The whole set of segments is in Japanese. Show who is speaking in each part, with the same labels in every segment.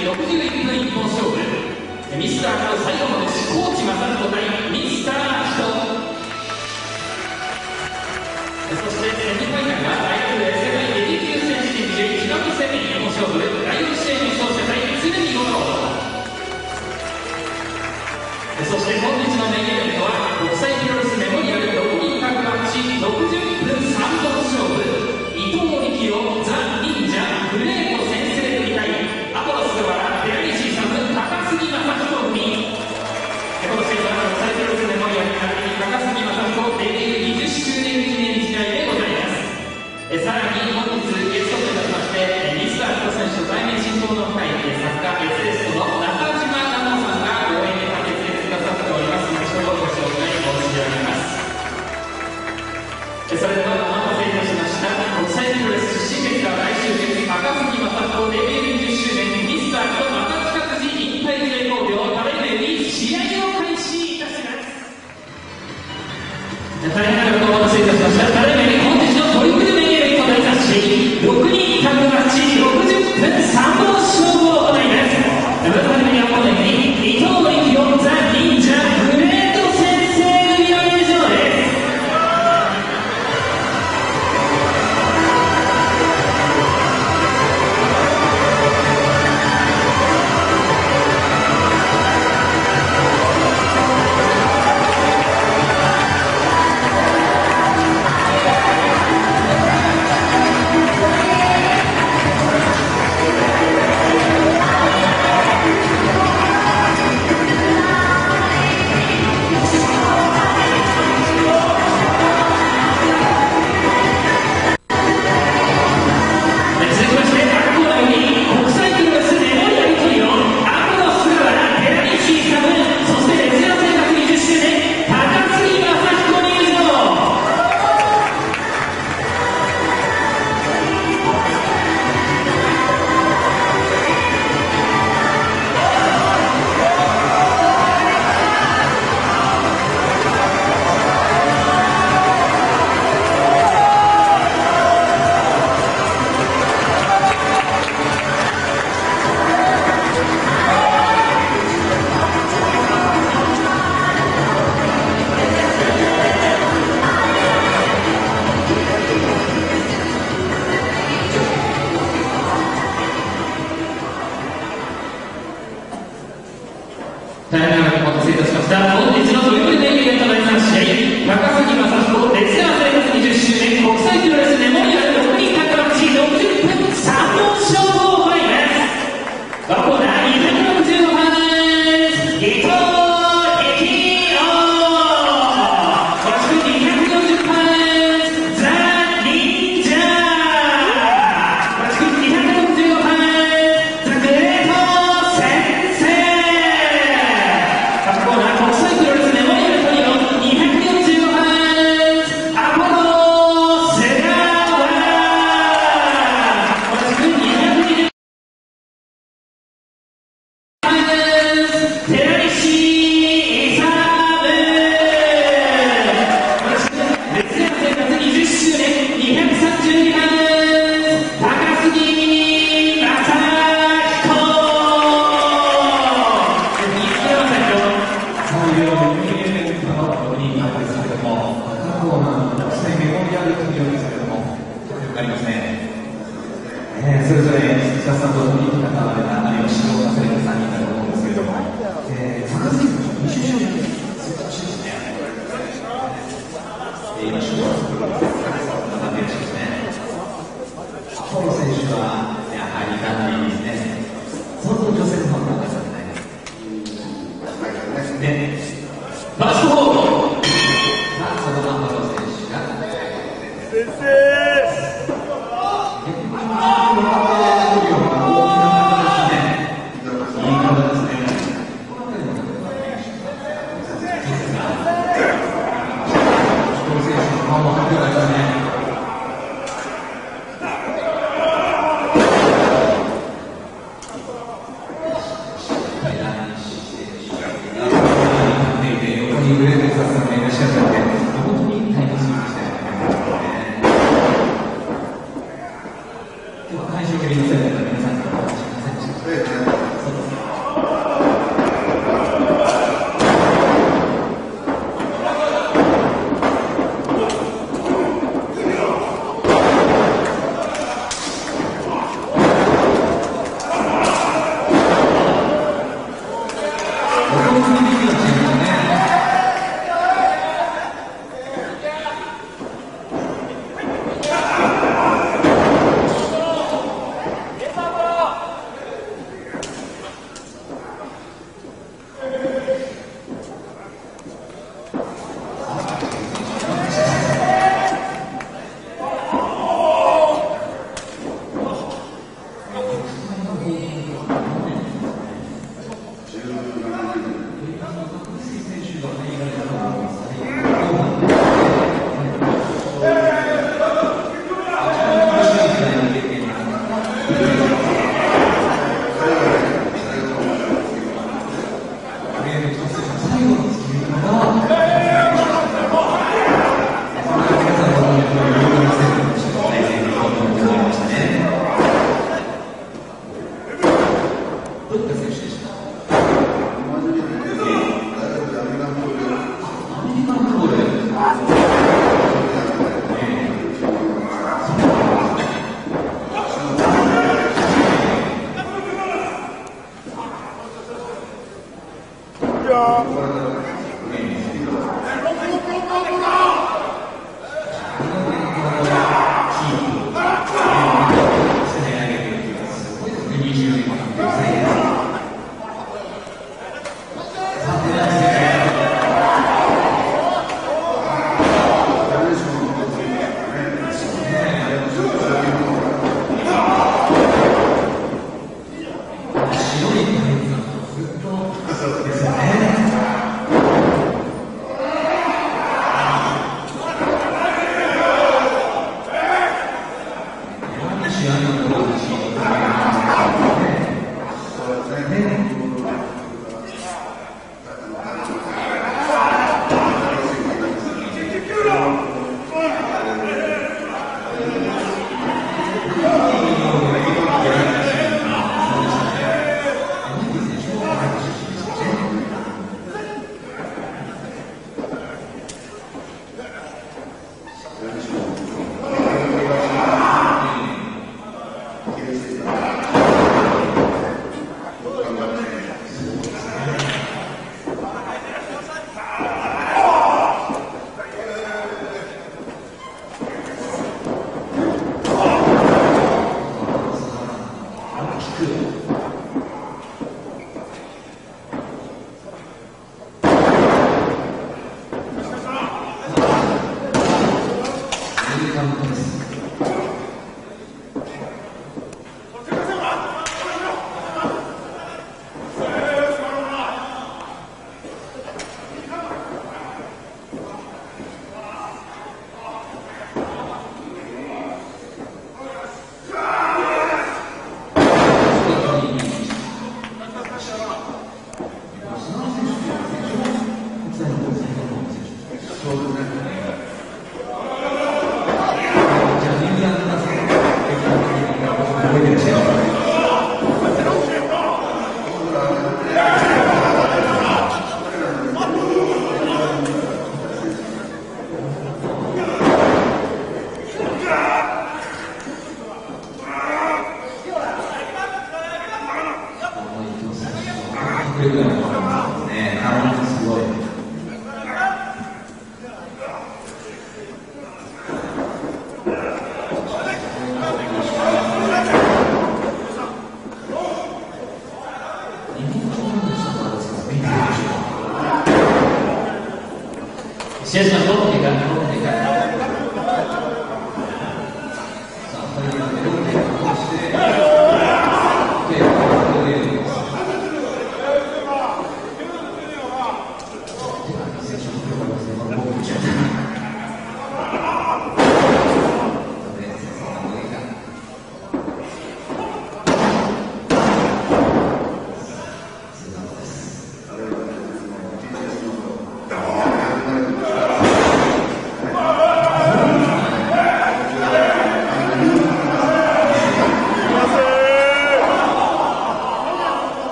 Speaker 1: 61の一勝負。ミスター関西山口高知正人対ミスター人そして世界エリ選手１１の木セミ4本勝負。
Speaker 2: Thank you. de 今日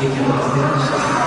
Speaker 1: e que nós temos